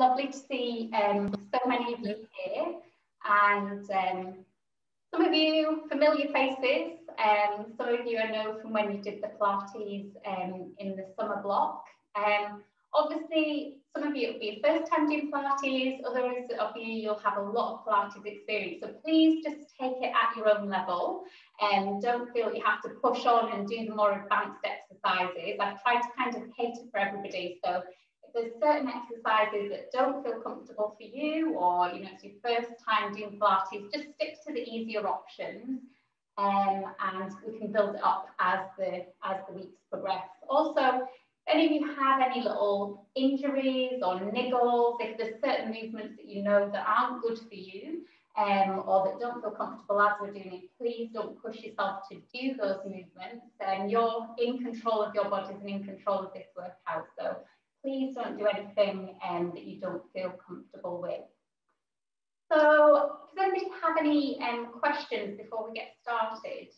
lovely to see um, so many of you here and um, some of you familiar faces, um, some of you I know from when you did the Pilates um, in the summer block. Um, obviously, some of you it'll be your first time doing Pilates, others of you you'll have a lot of Pilates experience. So please just take it at your own level and um, don't feel you have to push on and do the more advanced exercises. I've tried to kind of cater for everybody. So there's certain exercises that don't feel comfortable for you or you know it's your first time doing Pilates, just stick to the easier options. Um, and we can build it up as the as the weeks progress. Also, if any of you have any little injuries or niggles, if there's certain movements that you know that aren't good for you um, or that don't feel comfortable as we're doing it, please don't push yourself to do those movements. And um, you're in control of your bodies and in control of this workout. So please don't do anything um, that you don't feel comfortable with. So does anybody have any um, questions before we get started?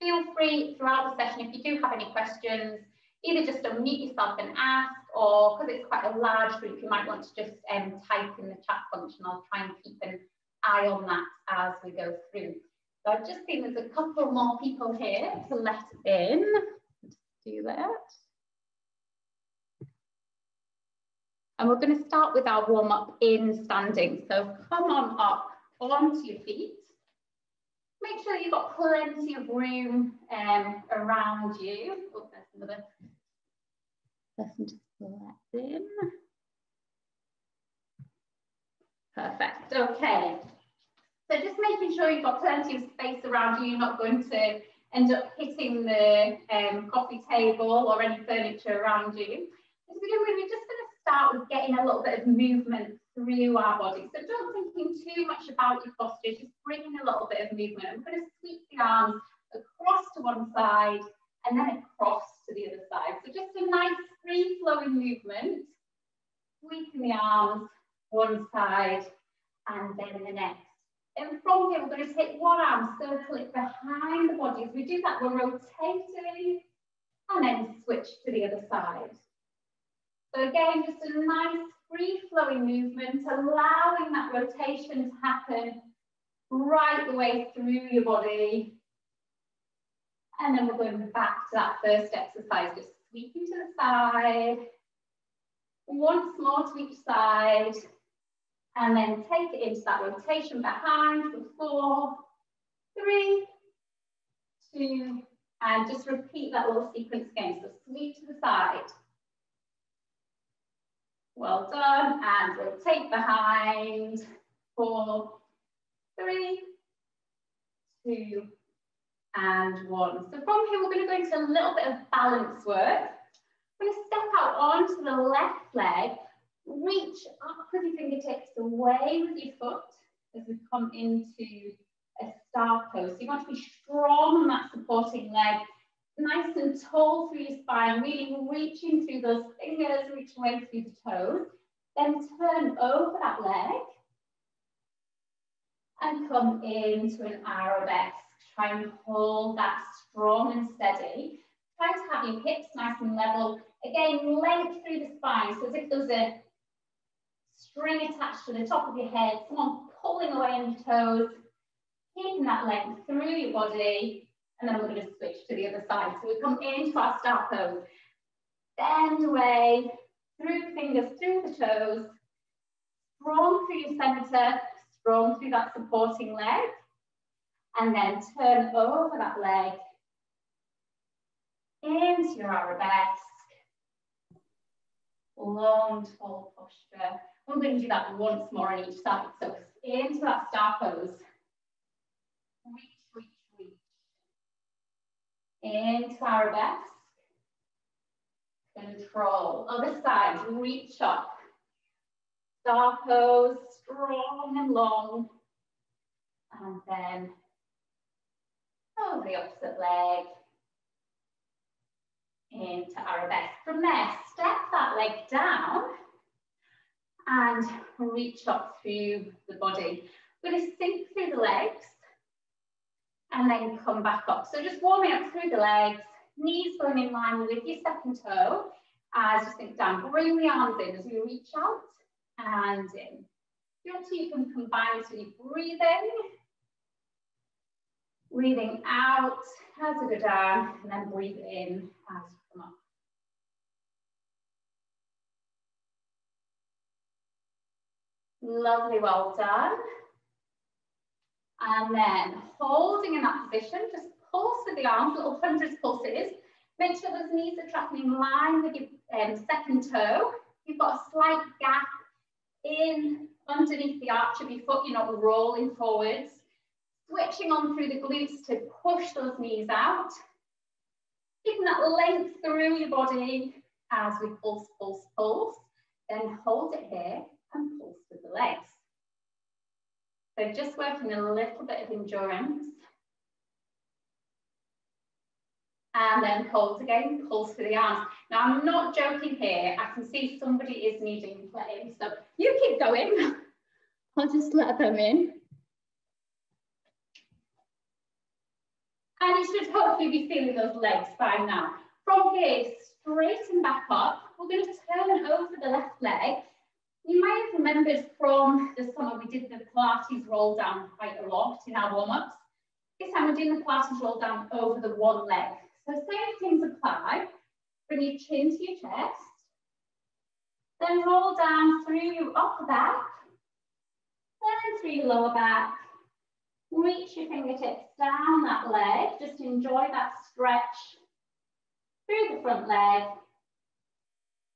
Feel free throughout the session, if you do have any questions, either just unmute yourself and ask, or because it's quite a large group, you might want to just um, type in the chat function. I'll try and keep an eye on that as we go through. So I've just seen there's a couple more people here to let in. Let's do that. And we're going to start with our warm up in standing. So come on up onto your feet. Make sure you've got plenty of room um, around you. Oh, there's another person to select in. Perfect. Okay. So just making sure you've got plenty of space around you. You're not going to end up hitting the um, coffee table or any furniture around you. As we we're just going to start with getting a little bit of movement through our body. So don't thinking too much about your posture, just bringing a little bit of movement. I'm going to sweep the arms across to one side and then across to the other side. So just a nice free flowing movement, sweeping the arms one side and then the next. And from here, we're going to take one arm, circle it behind the body. As we do that, we're rotating and then switch to the other side. So again, just a nice free flowing movement, allowing that rotation to happen right the way through your body. And then we're going back to that first exercise, just sweeping to the side, once more to each side, and then take it into that rotation behind for four, three, two, and just repeat that little sequence again. So sweep to the side, well done. And rotate behind. Four, three, two, and one. So from here, we're going to go into a little bit of balance work. I'm going to step out onto the left leg, reach up with your fingertips away with your foot as we come into a star pose. So you want to be strong on that supporting leg, nice and tall through your spine, really reaching through those fingers, reaching away through the toes. Then turn over that leg and come into an arabesque. Try and hold that strong and steady. Try to have your hips nice and level. Again, length through the spine. So as if there's a string attached to the top of your head, someone pulling away on your toes, keeping that length through your body, and then we're going to switch to the other side. So we come into our star pose, bend away, through the fingers, through the toes, strong through your center, strong through that supporting leg, and then turn over that leg into your arabesque, long, tall posture. We're going to do that once more on each side. So into that star pose. Into arabesque. Control. Other side, reach up. Star pose, strong and long. And then over the opposite leg. Into arabesque. From there, step that leg down and reach up through the body. We're going to sink through the legs and then come back up. So just warming up through the legs, knees going in line with your second toe as you sink down. Bring the arms in as you reach out and in. You to, you can combine this with breathing. Breathing out as you go down, and then breathe in as you come up. Lovely, well done. And then holding in that position, just pulse with the arms, little hundreds pulses. Make sure those knees are tracking in line with your um, second toe. You've got a slight gap in underneath the arch of your foot, you're not rolling forwards. Switching on through the glutes to push those knees out. Keeping that length through your body as we pulse, pulse, pulse. Then hold it here and pulse with the legs. So just working a little bit of endurance. And then hold again, pulse through the arms. Now I'm not joking here. I can see somebody is needing play. So you keep going. I'll just let them in. And you should hopefully be feeling those legs by now. From here, straighten back up. We're going to turn over the left leg you may have remembered from the summer we did the Pilates roll down quite a lot in our warm-ups. This time we're doing the Pilates roll down over the one leg. So same things apply. Bring your chin to your chest. Then roll down through your upper back. Then through your lower back. Reach your fingertips down that leg. Just enjoy that stretch through the front leg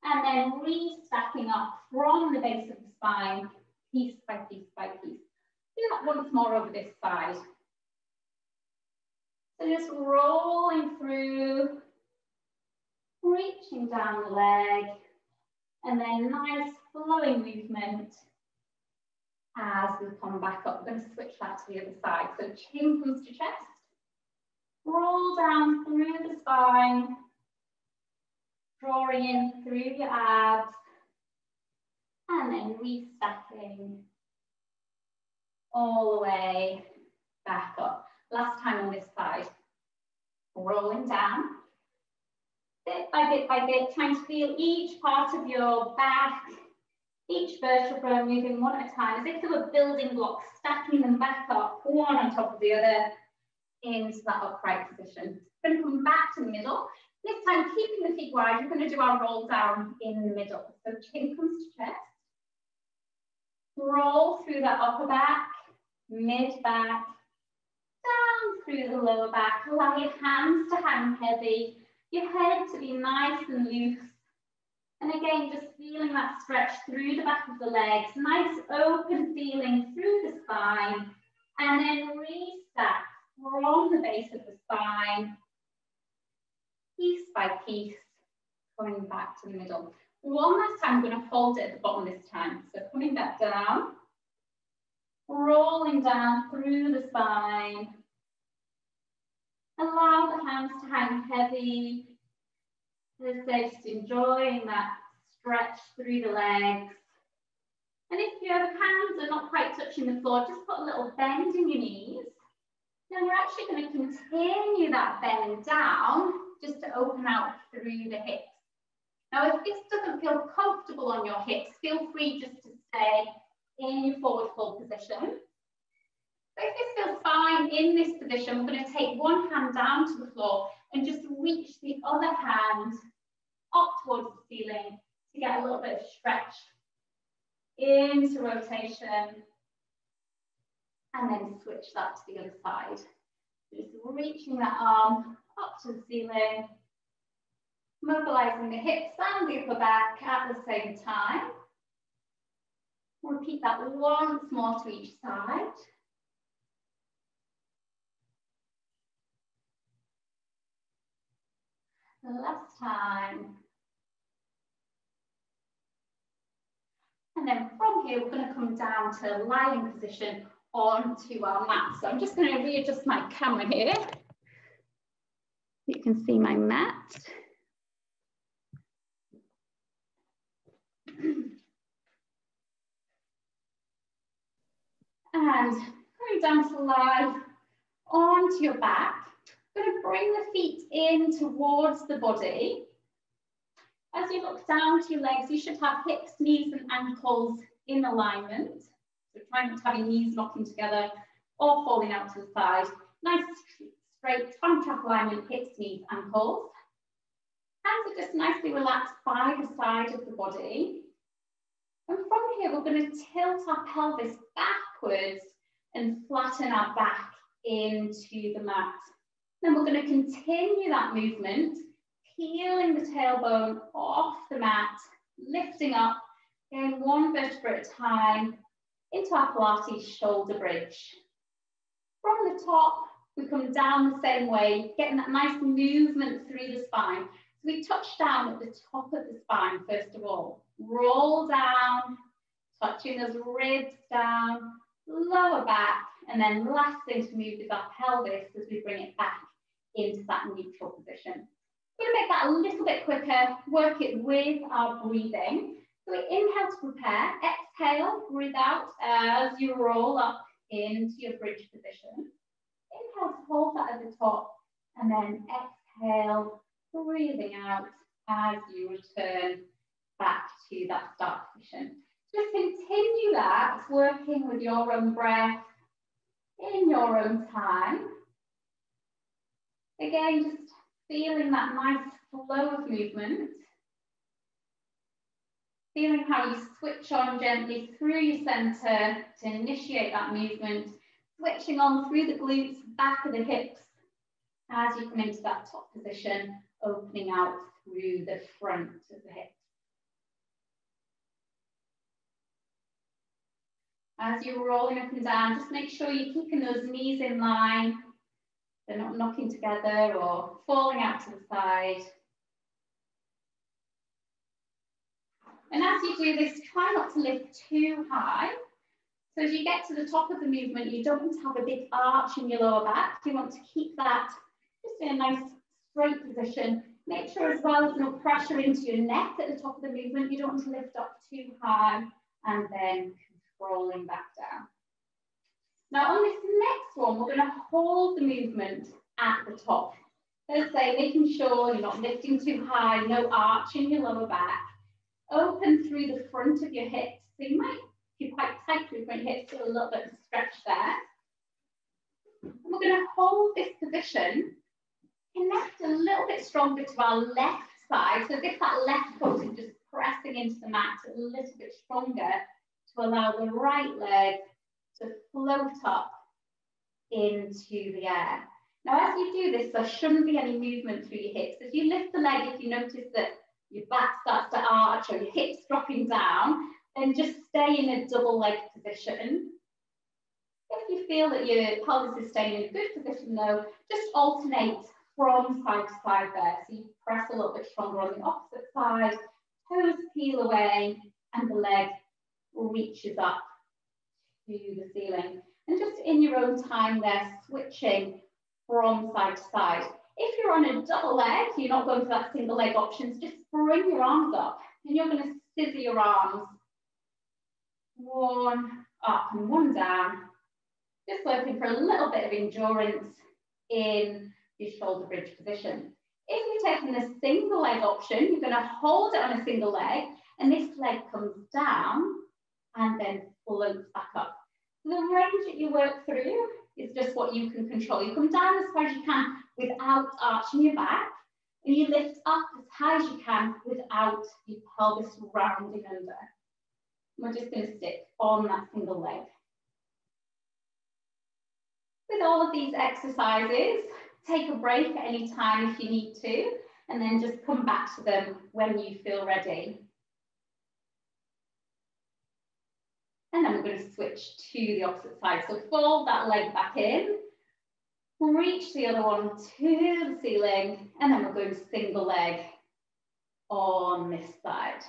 and then re-stacking up from the base of the spine, piece by piece by piece. Do that once more over this side. So just rolling through, reaching down the leg, and then nice flowing movement as we come back up. We're going to switch that to the other side. So chin comes to chest, roll down through the spine, drawing in through your abs, and then restacking all the way back up. Last time on this side, rolling down, bit by bit by bit, trying to feel each part of your back, each vertebra moving one at a time, as if they were building blocks, stacking them back up, one on top of the other, into that upright position. We're going to come back to the middle. This time, keeping the feet wide, we're going to do our roll down in the middle. So chin comes to chest. Roll through that upper back, mid back, down through the lower back. Allow your hands to hang heavy, your head to be nice and loose. And again, just feeling that stretch through the back of the legs, nice open feeling through the spine, and then restack from the base of the spine piece by piece, coming back to the middle. One last time, I'm going to fold it at the bottom this time. So coming back down, rolling down through the spine. Allow the hands to hang heavy. As I just enjoying that stretch through the legs. And if your hands are not quite touching the floor, just put a little bend in your knees. Then we're actually going to continue that bend down just to open out through the hips. Now, if this doesn't feel comfortable on your hips, feel free just to stay in your forward fold position. So if this feels fine in this position, we're going to take one hand down to the floor and just reach the other hand up towards the ceiling to get a little bit of stretch into rotation and then switch that to the other side. Just reaching that arm up to the ceiling, mobilizing the hips and the upper back at the same time. Repeat that once more to each side. Last time. And then from here, we're going to come down to lying position onto our mat. So I'm just going to readjust my camera here. You can see my mat. And coming down to lie onto your back. Going to bring the feet in towards the body. As you look down to your legs, you should have hips, knees and ankles in alignment. So try not to have your knees knocking together or falling out to the side. Nice straight tongue trap alignment, hips, knees, ankles. Hands are just nicely relaxed by the side of the body. And from here, we're going to tilt our pelvis backwards and flatten our back into the mat. Then we're going to continue that movement, peeling the tailbone off the mat, lifting up, going one vertebra at a time into our Pilates shoulder bridge. From the top, we come down the same way, getting that nice movement through the spine. So we touch down at the top of the spine, first of all. Roll down, touching those ribs down, lower back, and then last thing to move is our pelvis as we bring it back into that neutral position. We're to make that a little bit quicker, work it with our breathing. So we inhale to prepare, exhale, breathe out as you roll up into your bridge position. Inhale to hold that at the top, and then exhale, breathing out as you return back to that start position. Just continue that, working with your own breath in your own time. Again, just feeling that nice flow of movement. Feeling how you switch on gently through your center to initiate that movement, switching on through the glutes, back of the hips, as you come into that top position, opening out through the front of the hips. As you're rolling up and down, just make sure you're keeping those knees in line. They're not knocking together or falling out to the side. And as you do this, try not to lift too high. So as you get to the top of the movement, you don't want to have a big arch in your lower back. You want to keep that just in a nice straight position. Make sure as well there's no pressure into your neck at the top of the movement. You don't want to lift up too high and then rolling back down. Now on this next one, we're going to hold the movement at the top. Let's say making sure you're not lifting too high, no arch in your lower back. Open through the front of your hips. So you might be quite tight through front hips, so a little bit of stretch there. And we're going to hold this position, connect a little bit stronger to our left side. So if that left foot is just pressing into the mat a little bit stronger to allow the right leg to float up into the air. Now, as you do this, there shouldn't be any movement through your hips. As you lift the leg, if you notice that your back starts to arch or your hips dropping down, then just stay in a double leg position. If you feel that your pelvis is staying in a good position though, just alternate from side to side there. So you press a little bit stronger on the opposite side, toes peel away, and the leg reaches up to the ceiling. And just in your own time there, switching from side to side. If you're on a double leg, you're not going for that single leg options, just bring your arms up and you're going to scissor your arms. One up and one down. Just working for a little bit of endurance in your shoulder bridge position. If you're taking the single leg option, you're going to hold it on a single leg and this leg comes down and then floats back up. The range that you work through is just what you can control. You come down as far as you can without arching your back, and you lift up as high as you can without your pelvis rounding under. We're just going to stick on that single leg. With all of these exercises, take a break at any time if you need to, and then just come back to them when you feel ready. And then we're going to switch to the opposite side. So fold that leg back in, reach the other one to the ceiling, and then we're going single leg on this side.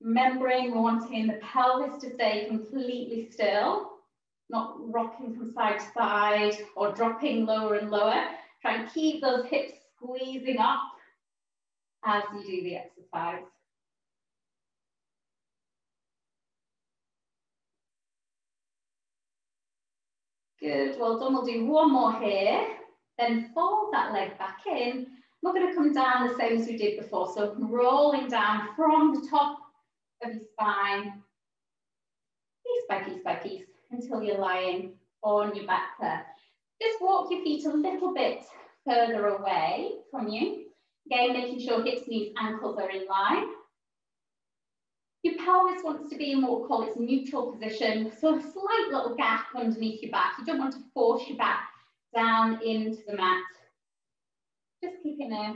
Remembering we're wanting the pelvis to stay completely still, not rocking from side to side or dropping lower and lower. Try and keep those hips squeezing up as you do the exercise. Good, well done. We'll do one more here. Then fold that leg back in. We're going to come down the same as we did before. So rolling down from the top of your spine piece by piece by piece, until you're lying on your back there. Just walk your feet a little bit further away from you. Again, making sure hips, knees, ankles are in line. Pelvis wants to be in what we call its neutral position, so a slight little gap underneath your back. You don't want to force your back down into the mat. Just keeping a,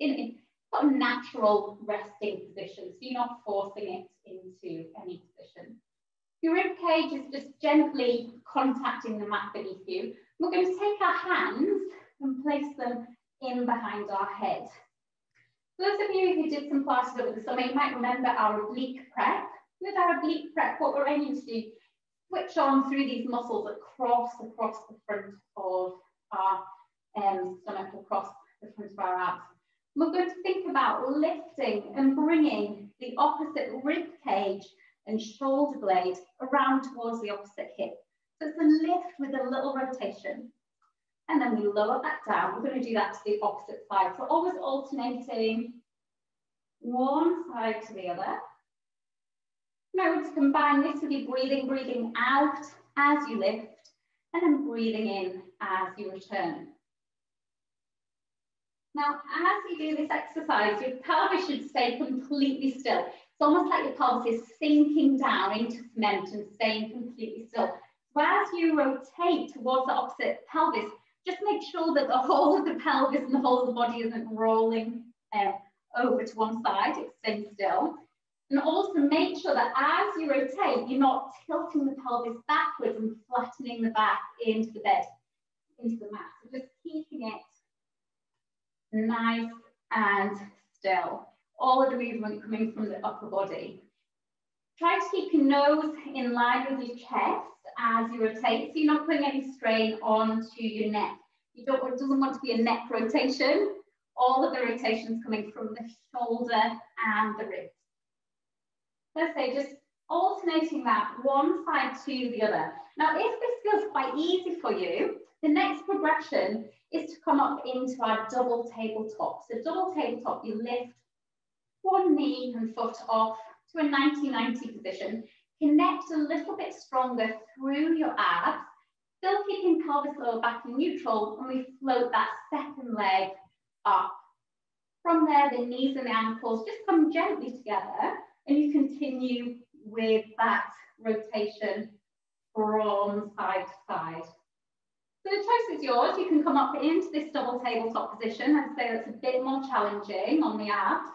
in, in a natural resting position, so you're not forcing it into any position. Your rib cage is just gently contacting the mat beneath you. We're going to take our hands and place them in behind our head. Those of you who did some classes over the summer, you might remember our oblique prep. With our oblique prep, what we're aiming to do, switch on through these muscles that cross across the front of our um, stomach, across the front of our abs. We're going to think about lifting and bringing the opposite rib cage and shoulder blade around towards the opposite hip. So it's a lift with a little rotation. And then we lower that down. We're going to do that to the opposite side. So always alternating one side to the other. Now to combine this with your breathing, breathing out as you lift, and then breathing in as you return. Now, as you do this exercise, your pelvis should stay completely still. It's almost like your pelvis is sinking down into cement and staying completely still. So as you rotate towards the opposite pelvis, just make sure that the whole of the pelvis and the whole of the body isn't rolling uh, over to one side, it's staying still. And also make sure that as you rotate, you're not tilting the pelvis backwards and flattening the back into the bed, into the mat. So just keeping it nice and still all of the movement coming from the upper body. Try to keep your nose in line with your chest as you rotate, so you're not putting any strain onto your neck. You don't, it doesn't want to be a neck rotation. All of the rotations coming from the shoulder and the ribs. Let's say just alternating that one side to the other. Now, if this feels quite easy for you, the next progression is to come up into our double tabletop. So double tabletop, you lift one knee and foot off to a 90-90 position. Connect a little bit stronger through your abs, still keeping pelvis lower back in neutral, and we float that second leg up. From there, the knees and the ankles just come gently together, and you continue with that rotation from side to side. So the choice is yours. You can come up into this double tabletop position. I'd say that's a bit more challenging on the abs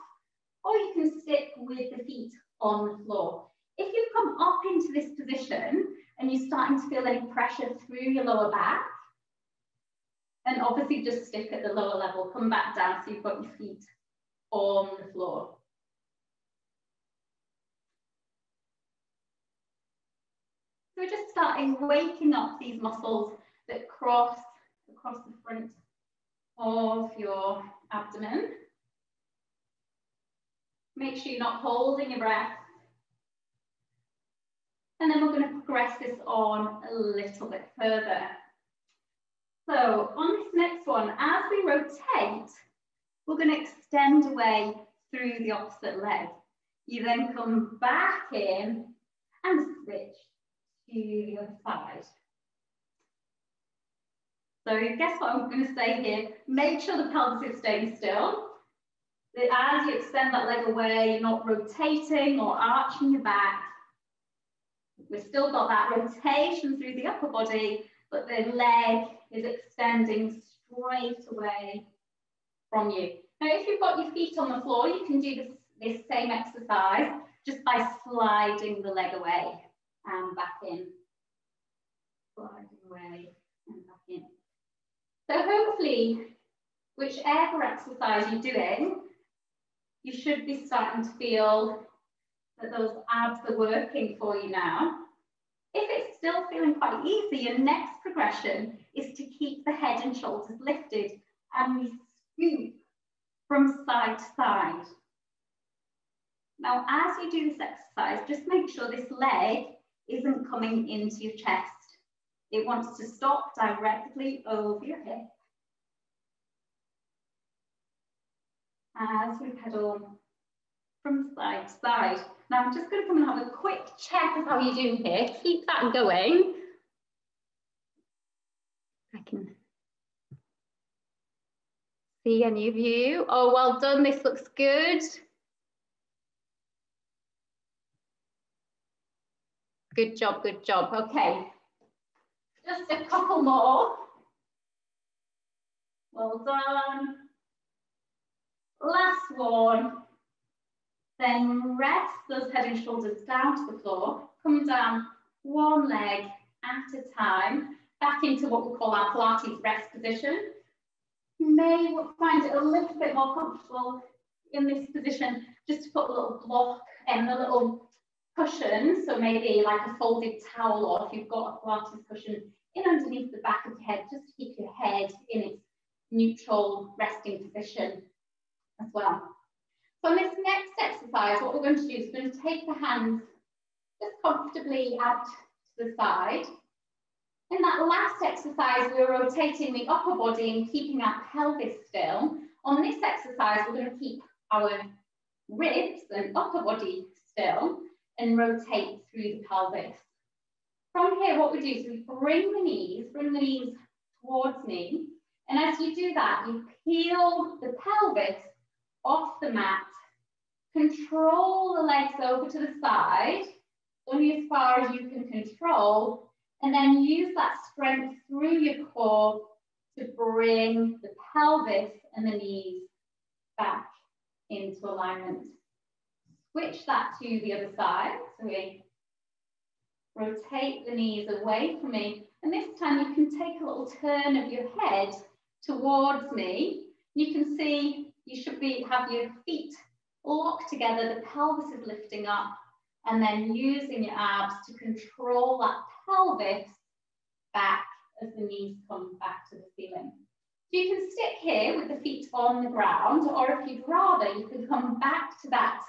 or you can stick with the feet on the floor. If you come up into this position and you're starting to feel any pressure through your lower back, And obviously just stick at the lower level, come back down so you've got your feet on the floor. So we're just starting waking up these muscles that cross across the front of your abdomen. Make sure you're not holding your breath. And then we're going to progress this on a little bit further. So on this next one, as we rotate, we're going to extend away through the opposite leg. You then come back in and switch to the other side. So guess what I'm going to say here? Make sure the pelvis is staying still as you extend that leg away, you're not rotating or arching your back. We've still got that rotation through the upper body, but the leg is extending straight away from you. Now, if you've got your feet on the floor, you can do this, this same exercise just by sliding the leg away and back in. Sliding away and back in. So hopefully, whichever exercise you're doing, you should be starting to feel that those abs are working for you now. If it's still feeling quite easy, your next progression is to keep the head and shoulders lifted and we scoop from side to side. Now, as you do this exercise, just make sure this leg isn't coming into your chest. It wants to stop directly over your hip as we pedal from side to side. Now I'm just going to come and have a quick check of how you're doing here. Keep that going. I can see any of you. Oh, well done. This looks good. Good job, good job. Okay. Just a couple more. Well done. Last one. Then rest those head and shoulders down to the floor. Come down one leg at a time, back into what we call our Pilates rest position. You may find it a little bit more comfortable in this position just to put a little block and a little cushion, so maybe like a folded towel or if you've got a Pilates cushion in underneath the back of your head, just to keep your head in its neutral resting position as well. So on this next exercise, what we're going to do is we're going to take the hands just comfortably out to the side. In that last exercise, we were rotating the upper body and keeping our pelvis still. On this exercise, we're going to keep our ribs and upper body still and rotate through the pelvis. From here, what we do is we bring the knees, bring the knees towards me. And as you do that, you peel the pelvis off the mat, control the legs over to the side, only as far as you can control, and then use that strength through your core to bring the pelvis and the knees back into alignment. Switch that to the other side. So we rotate the knees away from me. And this time you can take a little turn of your head towards me. You can see you should be have your feet locked together, the pelvis is lifting up, and then using your abs to control that pelvis back as the knees come back to the ceiling. So you can stick here with the feet on the ground, or if you'd rather, you can come back to that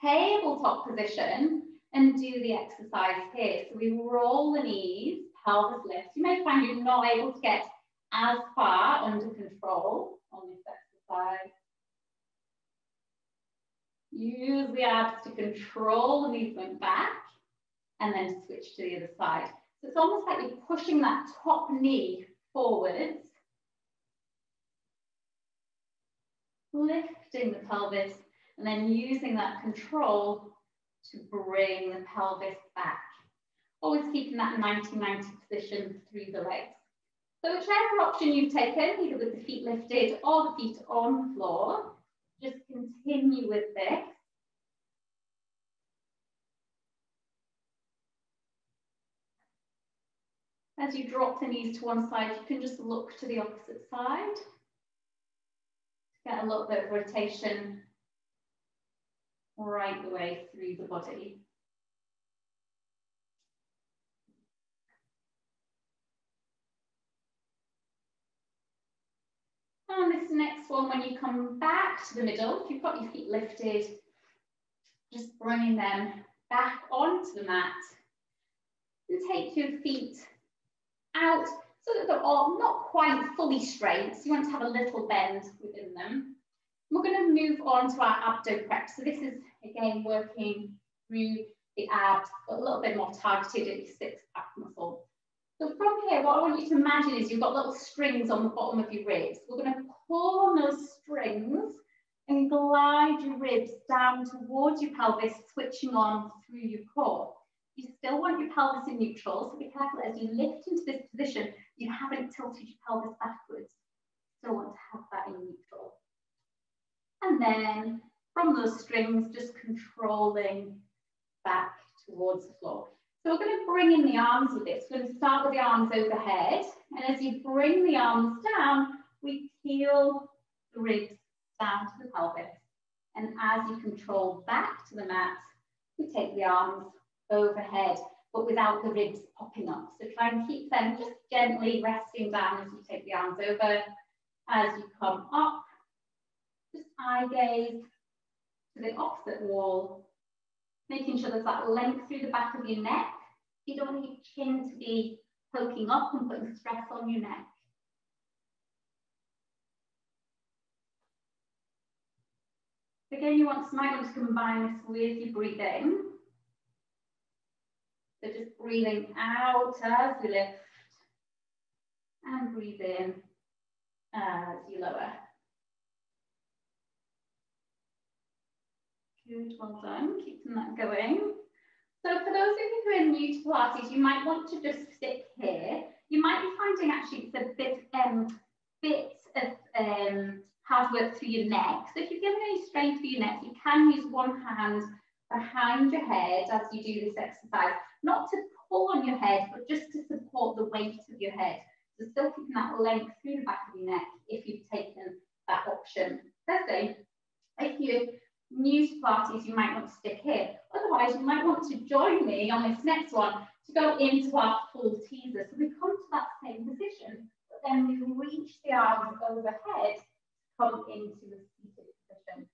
tabletop position and do the exercise here. So we roll the knees, pelvis lifts. You may find you're not able to get as far under control on this exercise. Use the abs to control the movement back and then switch to the other side. So it's almost like you're pushing that top knee forwards, lifting the pelvis and then using that control to bring the pelvis back. Always keeping that 90-90 position through the legs. So whichever option you've taken, either with the feet lifted or the feet on the floor, just continue with this. As you drop the knees to one side, you can just look to the opposite side. Get a little bit of rotation right the way through the body. And this next one, when you come back to the middle, if you've got your feet lifted, just bringing them back onto the mat and take your feet out so that they're all not quite fully straight. So you want to have a little bend within them. We're going to move on to our abdo prep. So this is again working through the abs, but a little bit more targeted at your six pack muscle. So from here, what I want you to imagine is you've got little strings on the bottom of your ribs. We're going to pull on those strings and glide your ribs down towards your pelvis, switching on through your core. You still want your pelvis in neutral, so be careful as you lift into this position, you haven't tilted your pelvis backwards. Still want to have that in neutral. And then from those strings, just controlling back towards the floor. So we're going to bring in the arms with this. We're going to start with the arms overhead. And as you bring the arms down, we peel the ribs down to the pelvis. And as you control back to the mat, we take the arms overhead, but without the ribs popping up. So try and keep them just gently resting down as you take the arms over. As you come up, just eye gaze to the opposite wall, making sure there's that length through the back of your neck. You don't want your chin to be poking up and putting stress on your neck. Again, you want, want to combine this with your breathing. So just breathing out as we lift and breathe in as you lower. Good, well done, keeping that going. So for those of you who are new to Pilates, you might want to just stick here. You might be finding actually it's a bit, um, bit of um, hard work through your neck. So if you're feeling any strain through your neck, you can use one hand behind your head as you do this exercise, not to pull on your head, but just to support the weight of your head. So still keeping that length through the back of your neck if you've taken that option. Thursday, if you're new Pilates you might want to stick here. Otherwise, you might want to join me on this next one to go into our full teaser. So we come to that same position, but then we reach the arms overhead, come into the seated position.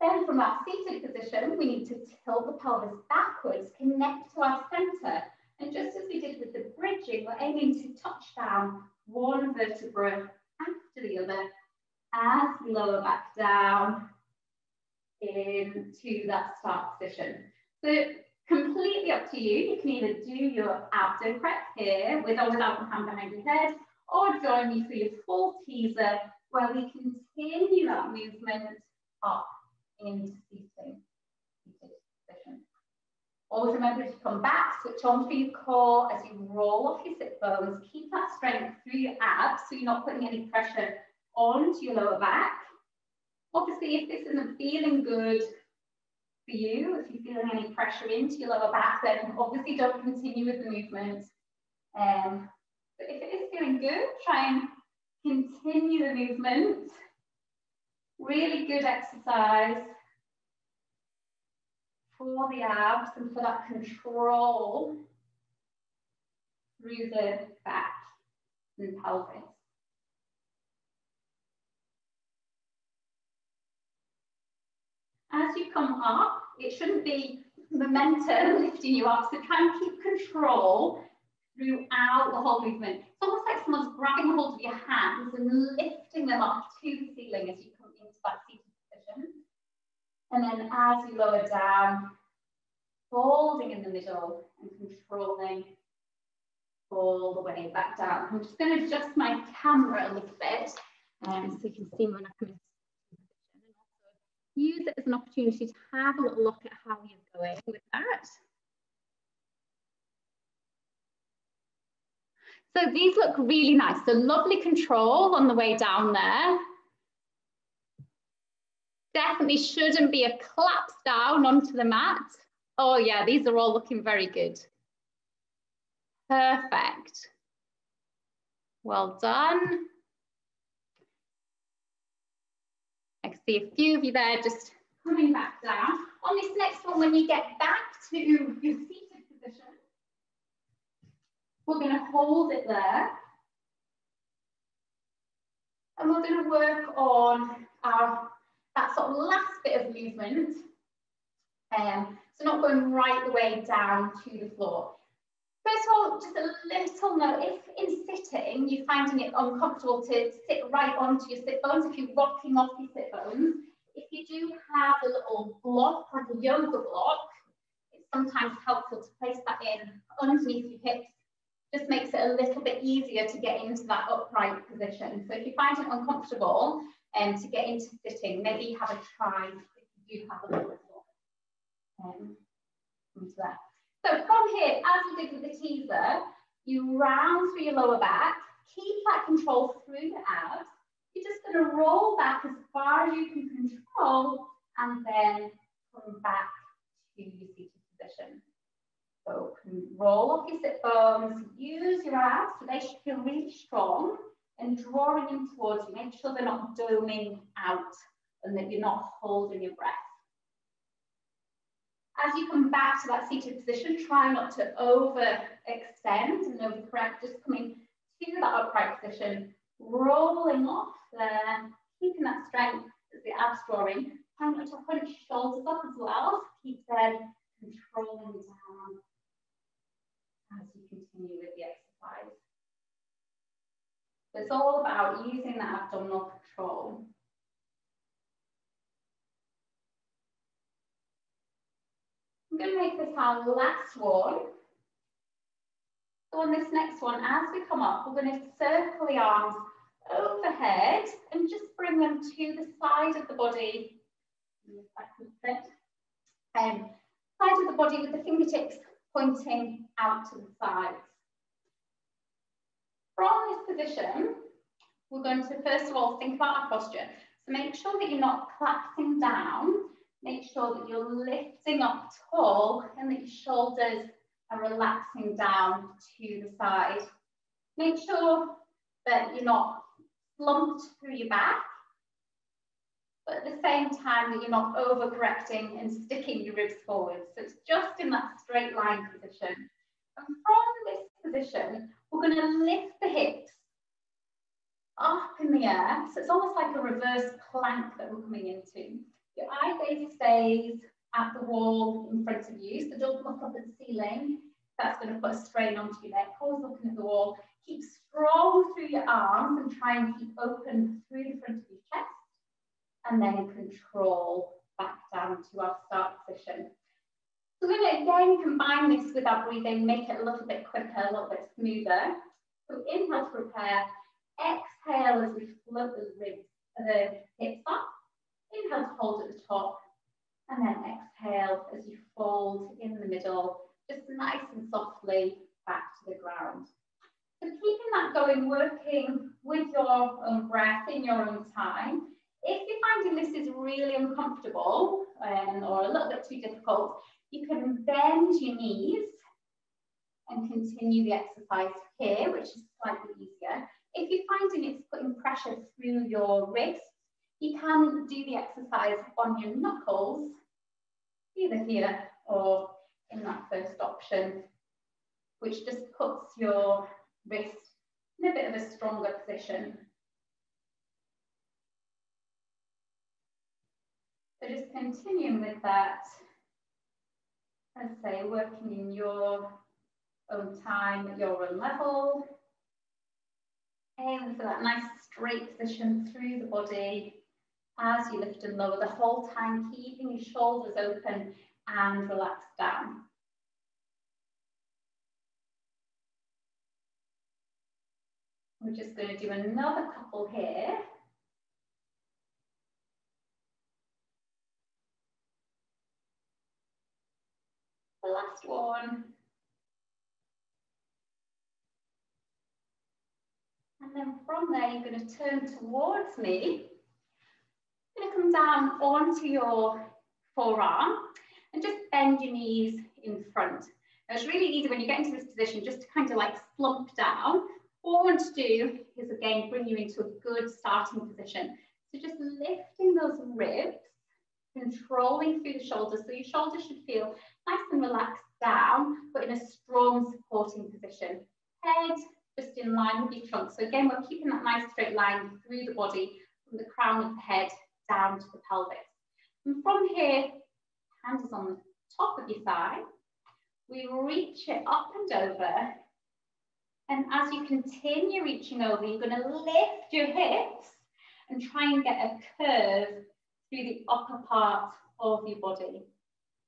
Then from that seated position, we need to tilt the pelvis backwards, connect to our center. And just as we did with the bridging, we're aiming to touch down one vertebra after the other as we lower back down into that start position. So completely up to you. You can either do your abdo prep here with or without the hand behind your head, or join me for your full teaser where we continue that movement up into seating, position. Always remember to come back, switch on for your core as you roll off your sit bones. Keep that strength through your abs so you're not putting any pressure onto your lower back. Obviously, if this isn't feeling good for you, if you're feeling any pressure into your lower back, then obviously don't continue with the movement. Um, but if it is feeling good, try and continue the movement. Really good exercise for the abs and for that control through the back and pelvis. As you come up, it shouldn't be momentum lifting you up, so try and keep control throughout the whole movement. It's almost like someone's grabbing hold of your hands and lifting them up to the ceiling as you come into that seated position. And then as you lower down, folding in the middle and controlling all the way back down. I'm just going to adjust my camera a little bit um, so you can see when I come use it as an opportunity to have a little look at how you're going with that. So these look really nice. So lovely control on the way down there. Definitely shouldn't be a collapse down onto the mat. Oh yeah, these are all looking very good. Perfect. Well done. I can see a few of you there just coming back down. On this next one, when you get back to your seated position, we're going to hold it there. And we're going to work on our, that sort of last bit of movement. Um, so not going right the way down to the floor. First of all, just a little note, if in sitting you're finding it uncomfortable to sit right onto your sit bones, if you're rocking off your sit bones, if you do have a little block, like a yoga block, it's sometimes helpful to place that in underneath your hips. Just makes it a little bit easier to get into that upright position. So if you find it uncomfortable um, to get into sitting, maybe have a try if you do have a little block um, into that. So from here, as we did with the teaser, you round through your lower back, keep that control through the abs. You're just going to roll back as far as you can control and then come back to your seated position. So roll off your sit bones, use your abs so they should feel really strong and drawing them towards you. Make sure they're not doming out and that you're not holding your breath. As you come back to that seated position, try not to overextend and overcorrect, just coming to that upright position, rolling off there, keeping that strength as the abs drawing. Try not to hunch shoulders up as well, keep them controlling down as you continue with the exercise. It's all about using that abdominal control. Going to make this our last one. So on this next one, as we come up, we're going to circle the arms overhead and just bring them to the side of the body. Um, side of the body with the fingertips pointing out to the sides. From this position, we're going to first of all think about our posture. So make sure that you're not collapsing down. Make sure that you're lifting up tall and that your shoulders are relaxing down to the side. Make sure that you're not slumped through your back, but at the same time that you're not overcorrecting and sticking your ribs forward. So it's just in that straight line position. And from this position, we're going to lift the hips up in the air. So it's almost like a reverse plank that we're coming into. Your eye gaze stays at the wall in front of you. So don't look up at the ceiling. That's going to put a strain onto your neck. Always looking at the wall. Keep strong through your arms and try and keep open through the front of your chest. And then control back down to our start position. So we're going to again combine this with our breathing, make it a little bit quicker, a little bit smoother. So inhale to prepare, exhale as we float the ribs, the hips up. Inhale to hold at the top, and then exhale as you fold in the middle, just nice and softly back to the ground. So keeping that going, working with your own breath in your own time. If you're finding this is really uncomfortable um, or a little bit too difficult, you can bend your knees and continue the exercise here, which is slightly easier. If you're finding it's putting pressure through your wrists, you can do the exercise on your knuckles, either here or in that first option, which just puts your wrist in a bit of a stronger position. So just continuing with that, as I say, working in your own time, your own level. Aim for that nice straight position through the body as you lift and lower the whole time, keeping your shoulders open and relaxed down. We're just going to do another couple here. The last one. And then from there, you're going to turn towards me. To come down onto your forearm and just bend your knees in front. Now, it's really easy when you get into this position just to kind of like slump down what I want to do is again bring you into a good starting position. So just lifting those ribs, controlling through the shoulders. So your shoulders should feel nice and relaxed down, but in a strong supporting position. Head just in line with your trunk. So again, we're keeping that nice straight line through the body from the crown of the head down to the pelvis. And from here, hand is on the top of your thigh. We reach it up and over and as you continue reaching over, you're going to lift your hips and try and get a curve through the upper part of your body.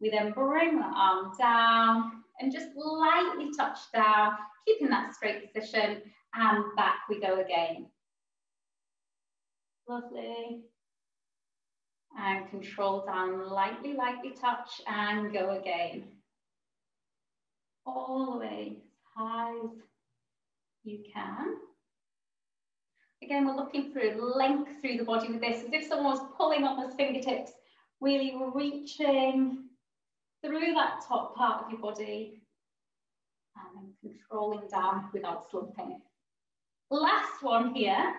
We then bring the arm down and just lightly touch down, keeping that straight position, and back we go again. Lovely. And control down, lightly, lightly touch, and go again. All the way as high as you can. Again, we're looking through length through the body with this, as if someone was pulling on those fingertips, really reaching through that top part of your body and then controlling down without slumping. Last one here.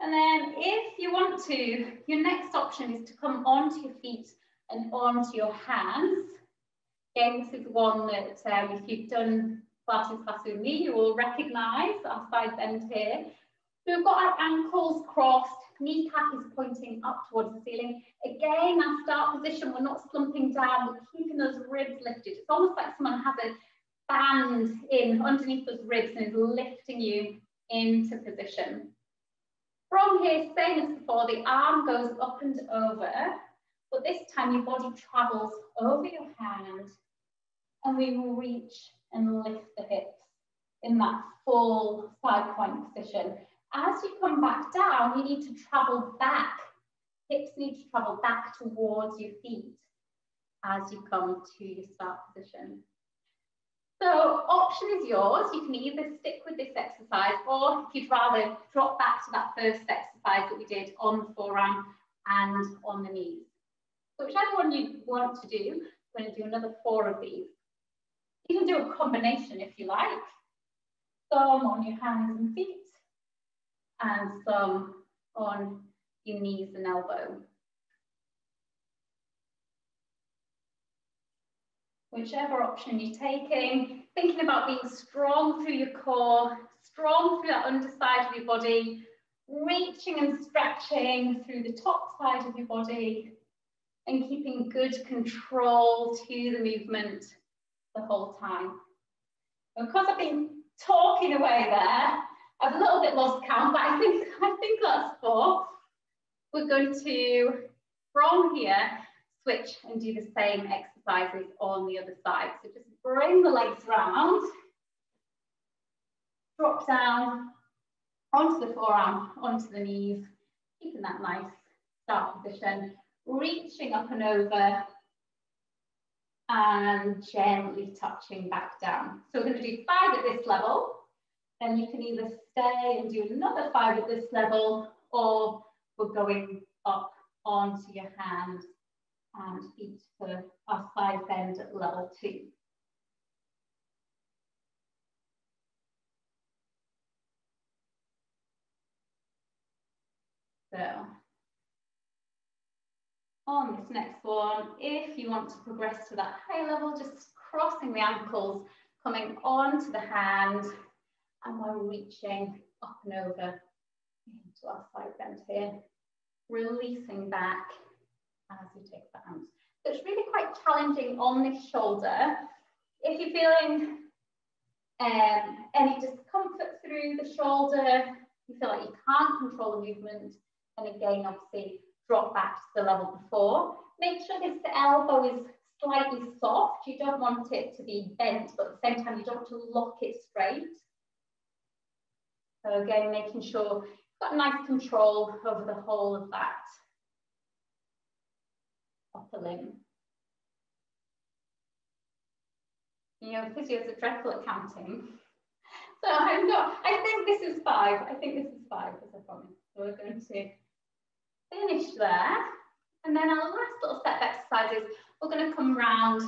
And then if you want to, your next option is to come onto your feet and onto your hands. Again, this is one that um, if you've done Pilates class with me, you will recognise our side bend here. We've got our ankles crossed, kneecap is pointing up towards the ceiling. Again, our start position, we're not slumping down, we're keeping those ribs lifted. It's almost like someone has a band in underneath those ribs and is lifting you into position. From here, same as before, the arm goes up and over, but this time your body travels over your hand and we will reach and lift the hips in that full side point position. As you come back down, you need to travel back. Hips need to travel back towards your feet as you come to your start position. So option is yours. You can either stick with this exercise or if you'd rather drop back to that first exercise that we did on the forearm and on the knees. So whichever one you want to do, we're going to do another four of these. You can do a combination if you like. Some on your hands and feet and some on your knees and elbow. Whichever option you're taking, thinking about being strong through your core, strong through that underside of your body, reaching and stretching through the top side of your body, and keeping good control to the movement the whole time. Because I've been talking away there, I've a little bit lost count, but I think, I think that's four. We're going to, from here, switch and do the same exercises on the other side. So just bring the legs round, drop down onto the forearm, onto the knees, keeping that nice start position, reaching up and over and gently touching back down. So we're going to do five at this level. Then you can either stay and do another five at this level, or we're going up onto your hands and feet for our side bend at level two. So on this next one, if you want to progress to that high level, just crossing the ankles, coming onto the hand, and we're reaching up and over into our side bend here, releasing back as you take the hands. So it's really quite challenging on this shoulder. If you're feeling um, any discomfort through the shoulder, you feel like you can't control the movement, and again, obviously, drop back to the level before. Make sure this elbow is slightly soft. You don't want it to be bent, but at the same time, you don't want to lock it straight. So again, making sure you've got nice control over the whole of that upper limb. You know, physios are dreadful at counting. So I'm not, I think this is five. I think this is five, as I promised. So we're going to finish there. And then our last little step exercises, we're going to come round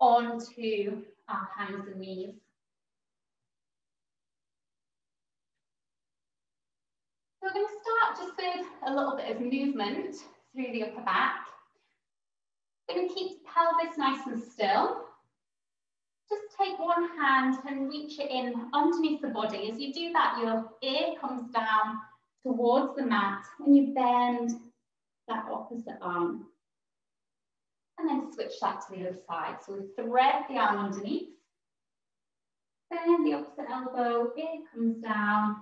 onto our hands and knees. So we're going to start just with a little bit of movement through the upper back. Going to keep the pelvis nice and still. Just take one hand and reach it in underneath the body. As you do that, your ear comes down towards the mat and you bend that opposite arm. And then switch that to the other side. So we thread the arm underneath, bend the opposite elbow, it comes down,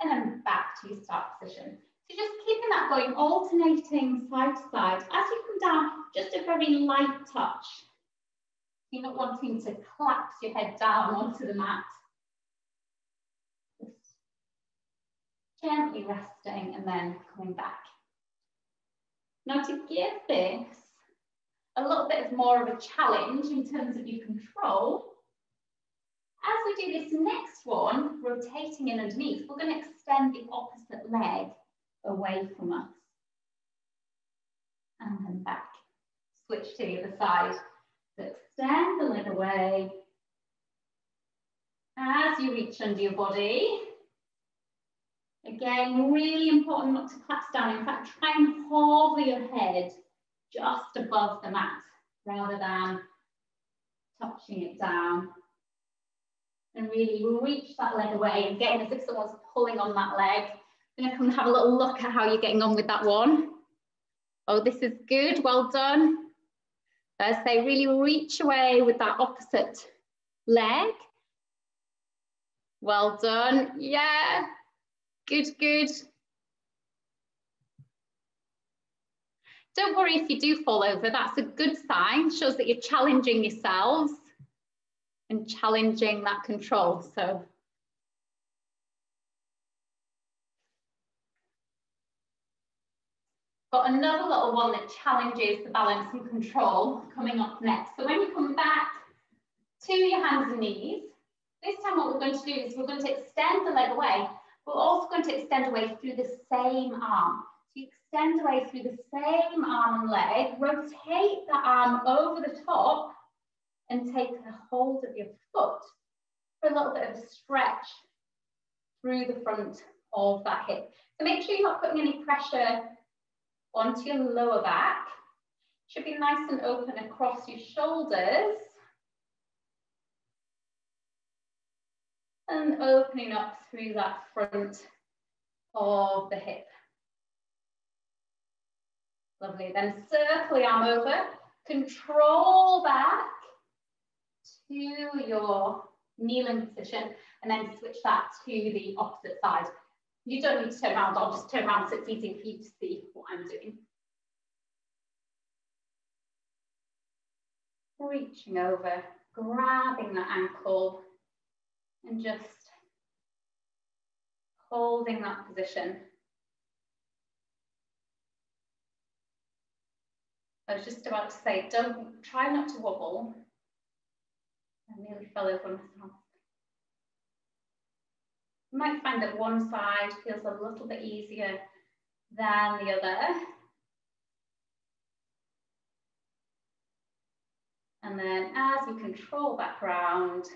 and then back to your start position. So just keeping that going, alternating side to side. As you come down, just a very light touch. You're not wanting to collapse your head down onto the mat. Just gently resting and then coming back. Now to give this a little bit of more of a challenge in terms of your control, as we do this next one, rotating in underneath, we're going to extend the opposite leg away from us. And then back. Switch to the other side. So extend the leg away. As you reach under your body, Again, really important not to collapse down. In fact, try and hover your head just above the mat rather than touching it down. And really reach that leg away, again, as if someone's pulling on that leg. I'm gonna come and have a little look at how you're getting on with that one. Oh, this is good, well done. Uh, As they really reach away with that opposite leg. Well done, yeah. Good, good. Don't worry if you do fall over, that's a good sign, shows that you're challenging yourselves and challenging that control. So got another little one that challenges the balance and control coming up next. So when you come back to your hands and knees, this time what we're going to do is we're going to extend the leg away. We're also going to extend away through the same arm. So you extend away through the same arm and leg, rotate the arm over the top and take a hold of your foot for a little bit of a stretch through the front of that hip. So make sure you're not putting any pressure onto your lower back. Should be nice and open across your shoulders. And opening up through that front of the hip. Lovely, then circle the arm over, control back to your kneeling position, and then switch that to the opposite side. You don't need to turn around, I'll just turn around so it's easy for you to see what I'm doing. Reaching over, grabbing the ankle, and just holding that position. I was just about to say, don't try not to wobble. I nearly fell over myself. You might find that one side feels a little bit easier than the other. And then as you control that ground,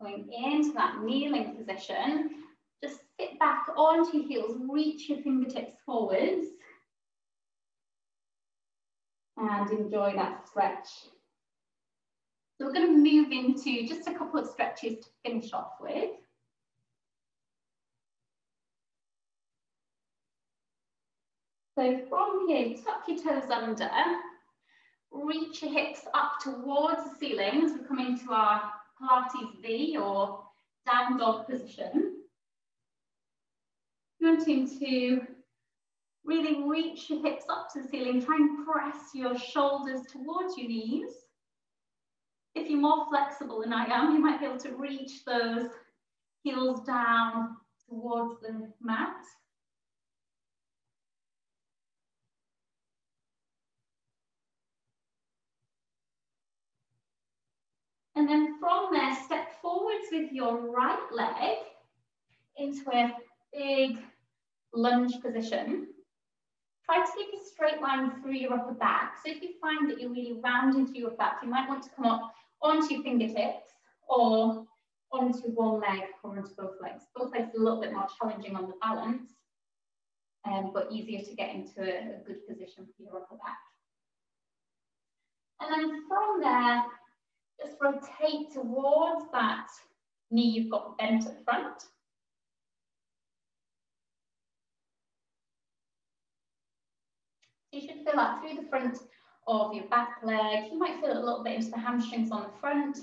going into that kneeling position, just sit back onto your heels, reach your fingertips forwards and enjoy that stretch. So we're going to move into just a couple of stretches to finish off with. So from here, tuck your toes under, reach your hips up towards the ceiling as we come into our Pilates V or down dog position. You're wanting to really reach your hips up to the ceiling, try and press your shoulders towards your knees. If you're more flexible than I am, you might be able to reach those heels down towards the mat. And then from there, step forwards with your right leg into a big lunge position. Try to keep a straight line through your upper back. So if you find that you're really rounding through your back, you might want to come up onto your fingertips or onto one leg or onto both legs. Both legs are a little bit more challenging on the balance, um, but easier to get into a, a good position for your upper back. And then from there, just rotate towards that knee you've got bent at front. You should feel that through the front of your back leg. You might feel it a little bit into the hamstrings on the front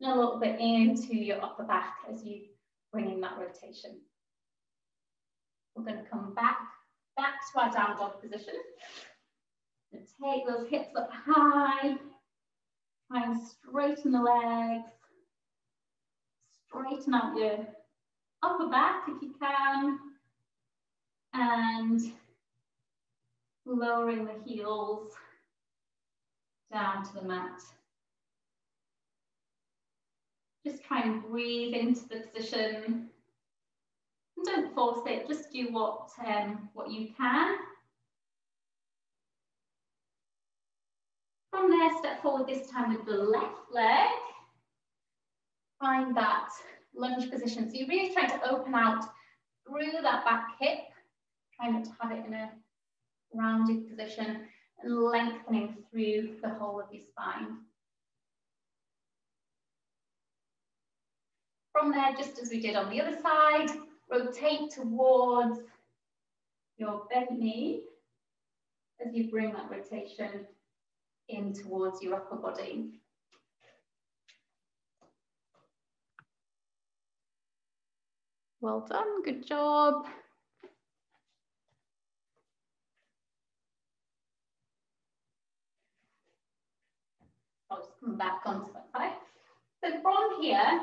and a little bit into your upper back as you bring in that rotation. We're going to come back, back to our down dog position. And take those hips up high, Try and straighten the legs. Straighten out your upper back if you can. And lowering the heels down to the mat. Just try and breathe into the position. And don't force it, just do what, um, what you can. From there, step forward this time with the left leg. Find that lunge position. So you're really trying to open out through that back hip, trying to have it in a rounded position and lengthening through the whole of your spine. From there, just as we did on the other side, rotate towards your bent knee as you bring that rotation in towards your upper body. Well done, good job. I'll just come back onto my side. So from here,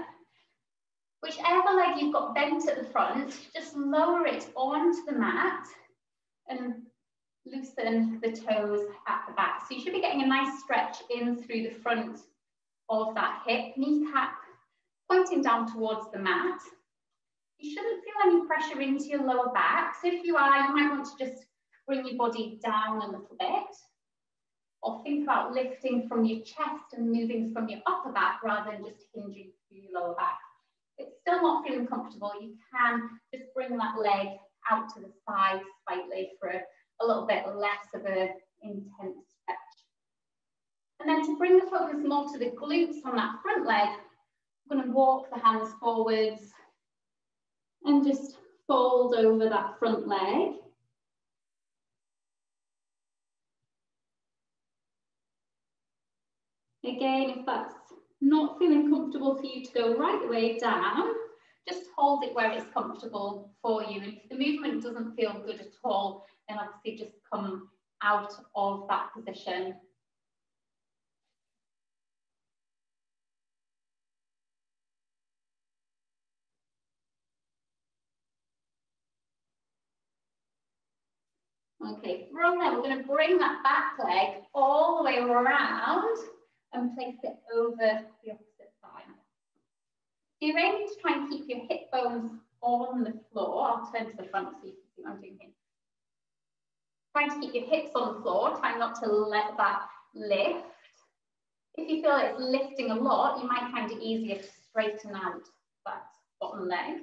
whichever leg you've got bent at the front, just lower it onto the mat and loosen the toes at the back. So you should be getting a nice stretch in through the front of that hip, kneecap pointing down towards the mat. You shouldn't feel any pressure into your lower back. So if you are, you might want to just bring your body down a little bit or think about lifting from your chest and moving from your upper back rather than just hinging through your lower back. If it's still not feeling comfortable, you can just bring that leg out to the side slightly for a, a little bit less of an intense stretch. And then to bring the focus more to the glutes on that front leg, I'm going to walk the hands forwards and just fold over that front leg. Again, if that's not feeling comfortable for you to go right the way down, just hold it where it's comfortable for you. And if the movement doesn't feel good at all, then obviously just come out of that position Okay, from there, we're going to bring that back leg all the way around and place it over side. You're aiming to try and keep your hip bones on the floor. I'll turn to the front so you can see what I'm doing here. Trying to keep your hips on the floor, trying not to let that lift. If you feel it's lifting a lot, you might find it easier to straighten out that bottom leg.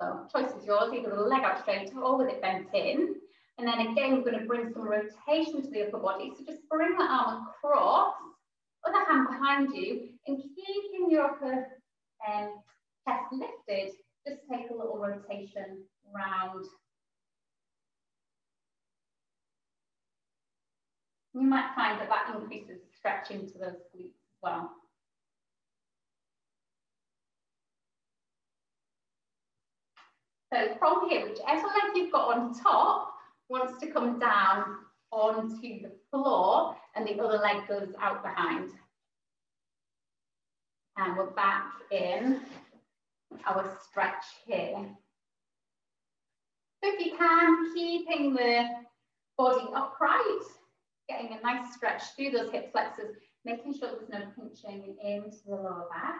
So choice is yours, either with the leg out straight or with it bent in. And then again, we're going to bring some rotation to the upper body. So just bring that arm across, other hand behind you, and keeping your upper um, chest lifted, just take a little rotation round. You might find that that increases stretch into those glutes as well. So from here, whichever leg you've got on top, wants to come down onto the floor and the other leg goes out behind. And we're back in our stretch here. So if you can, keeping the body upright, getting a nice stretch through those hip flexors, making sure there's no pinching into the lower back.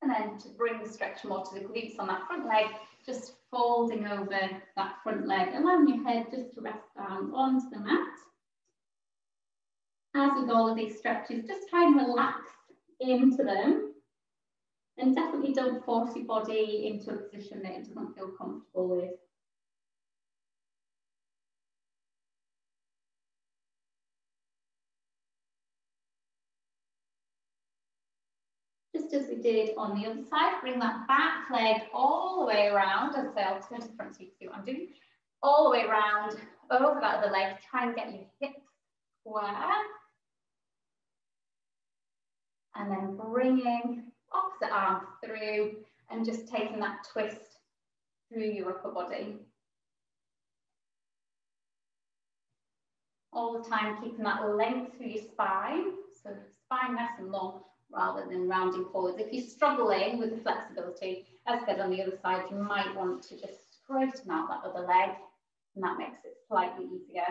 And then to bring the stretch more to the glutes on that front leg, just folding over that front leg, allowing your head just to rest down onto the mat. As with all of these stretches, just try and relax into them. And definitely don't force your body into a position that it doesn't feel comfortable with. just as we did on the other side. Bring that back leg all the way around. As I say, I'll turn to the front so you can see what I'm doing. All the way around, over that other leg. Try and get your hips square. And then bringing opposite arm through and just taking that twist through your upper body. All the time keeping that length through your spine. So spine nice and long rather than rounding forwards. If you're struggling with the flexibility, as I said on the other side, you might want to just straighten out that other leg and that makes it slightly easier.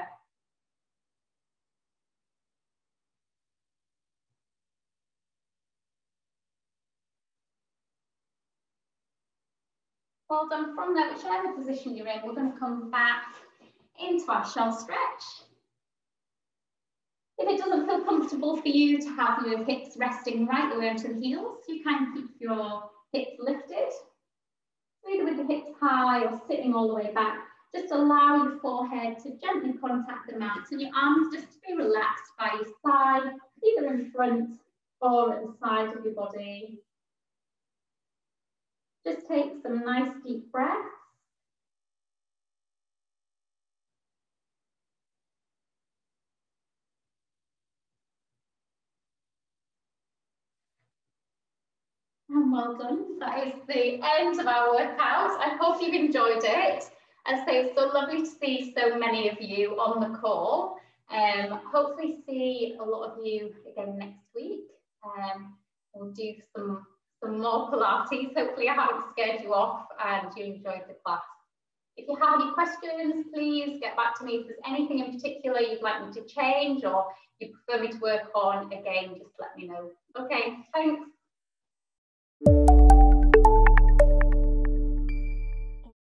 Well done. From there, whichever position you're in, we're going to come back into our shell stretch. If it doesn't feel comfortable for you to have your hips resting right the way onto the heels, you can keep your hips lifted, either with the hips high or sitting all the way back. Just allow your forehead to gently contact the mat and your arms just to be relaxed by your side, either in front or at the side of your body. Just take some nice deep breaths. And well done. That is the end of our workout. I hope you've enjoyed it. As I say, it's so lovely to see so many of you on the call. Um, hopefully see a lot of you again next week. Um, we'll do some, some more Pilates. Hopefully I haven't scared you off and you enjoyed the class. If you have any questions, please get back to me. If there's anything in particular you'd like me to change or you prefer me to work on, again, just let me know. Okay, thanks.